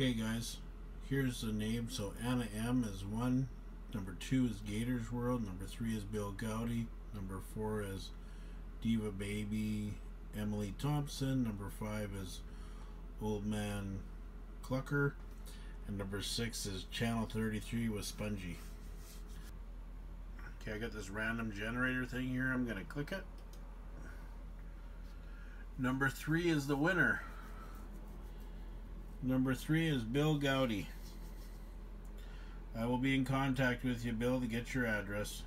Okay, guys, here's the name. So Anna M is one. Number two is Gators World. Number three is Bill Goudy. Number four is Diva Baby Emily Thompson. Number five is Old Man Clunker. And number six is Channel 33 with Spongie. Okay, I got this random generator thing here. I'm going to click it. Number three is the winner. Number three is Bill Goudy. I will be in contact with you, Bill, to get your address.